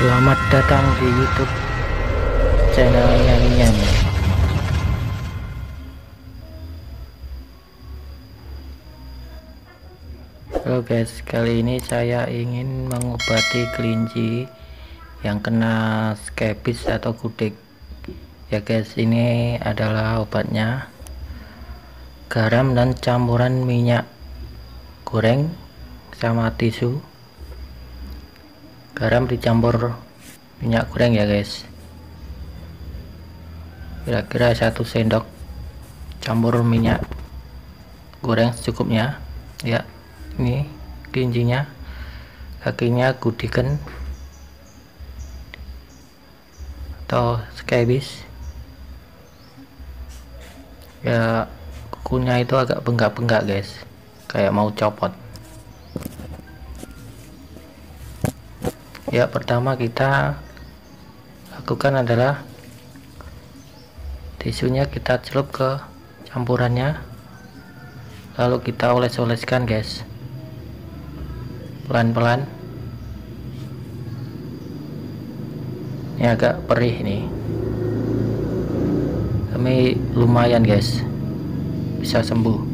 Selamat datang di YouTube channel Nyanyi Nyanyi. Halo guys, kali ini saya ingin mengobati kelinci yang kena skebis atau kudik. Ya guys, ini adalah obatnya. Garam dan campuran minyak goreng sama tisu. Garam dicampur minyak goreng ya guys. Kira-kira satu sendok campur minyak goreng secukupnya. Ya ini kelincinya. Kakinya gudikan. Atau skybis ya kukunya itu agak bengkak-bengkak guys. Kayak mau copot ya pertama kita lakukan adalah tisunya kita celup ke campurannya. Lalu kita oles-oleskan guys. Pelan-pelan. Ini agak perih nih kami lumayan guys. Bisa sembuh.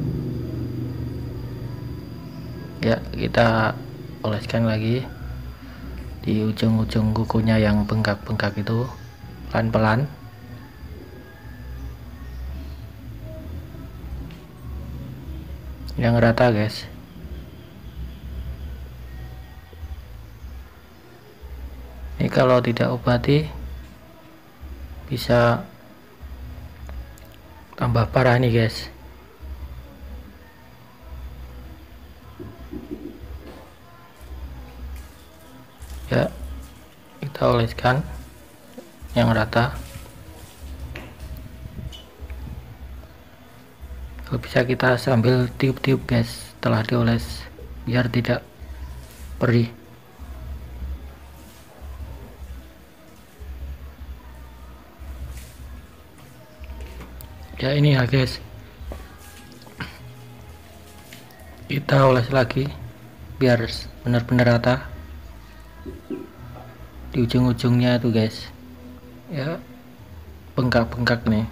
Ya kita oleskan lagi di ujung-ujung kukunya yang bengkak-bengkak itu pelan-pelan. Yang rata guys. Ini kalau tidak obati bisa tambah parah nih guys ya kita oleskan yang rata. Kalau bisa kita sambil tiup-tiup guys setelah dioles biar tidak perih. Ya ini ya guys. Kita oles lagi biar benar-benar rata di ujung-ujungnya tuh guys. Ya bengkak-bengkak nih.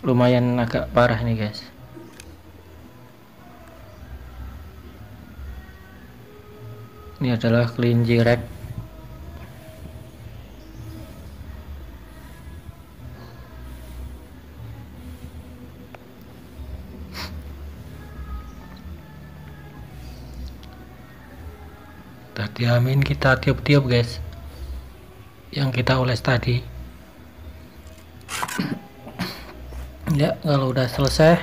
Lumayan agak parah nih guys. Ini adalah kelinci red tadi amin kita tiup-tiup guys. Yang kita oles tadi. Ya kalau udah selesai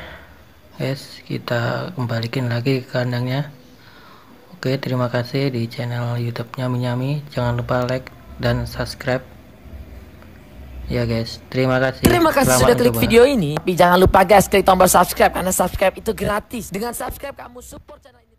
guys kita kembalikan lagi ke kandangnya. Oke terima kasih di channel YouTube nya Minyami. Jangan lupa like dan subscribe. Ya guys terima kasih. Terima kasih Selamat sudah klik video ini. Tapi jangan lupa guys klik tombol subscribe. Karena subscribe itu gratis. Dengan subscribe kamu support channel ini